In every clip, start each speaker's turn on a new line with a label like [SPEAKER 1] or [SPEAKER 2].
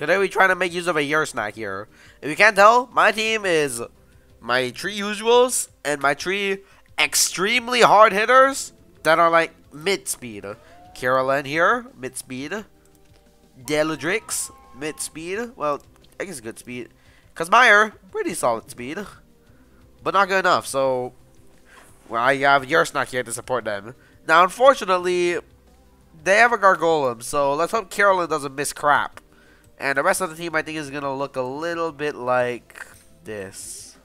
[SPEAKER 1] Today we're trying to make use of a Ursnac here. If you can't tell, my team is my three usuals and my three extremely hard hitters that are like mid speed. Carolyn here, mid speed. Deladrix, mid speed. Well, I guess good speed. Kazmaier, pretty solid speed. But not good enough, so well, I have Ursnac here to support them. Now, unfortunately, they have a Gargolem, so let's hope Carolyn doesn't miss crap. And the rest of the team, I think, is going to look a little bit like this.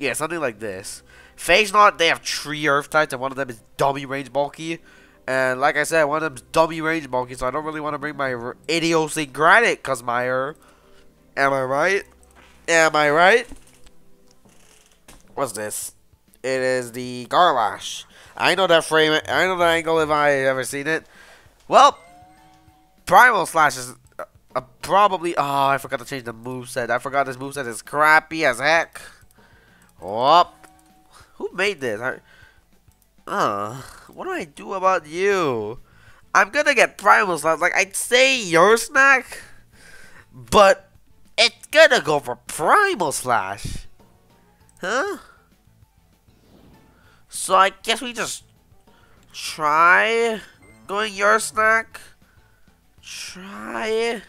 [SPEAKER 1] Yeah, something like this. Phase Knot, they have three Earth types, and one of them is dummy range bulky. And like I said, one of them's dummy range bulky, so I don't really want to bring my idiosyncratic Kazmaier. Am I right? Am I right? What's this? It is the Garlash. I know that frame. I know that angle if I ever seen it. Well, Primal Slash is uh, probably. Oh, I forgot to change the move set. I forgot this move set is crappy as heck. Whoop. Who made this? I, uh, what do I do about you? I'm gonna get Primal Slash. Like, I'd say Ursnac, but it's gonna go for Primal Slash. Huh? So I guess we just try going Ursnac. Try.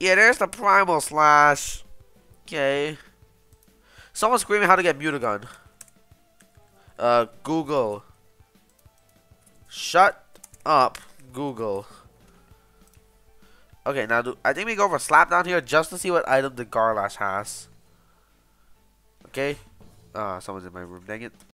[SPEAKER 1] Yeah, there's the Primal Slash. Okay. Someone's screaming how to get Mutagun. Uh, Google. Shut up, Google. Okay, now do I think we go for slap down here just to see what item the Garlash has. Okay. Ah, uh, someone's in my room. Dang it.